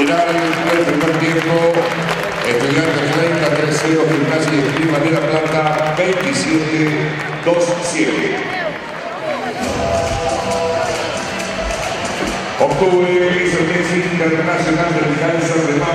Final del primer tiempo, Estudiantes 30, 3-0, Gimnasia y Esgrima de la Plata 27, 2-7. Octubre, Internacional del Cáncer de mar.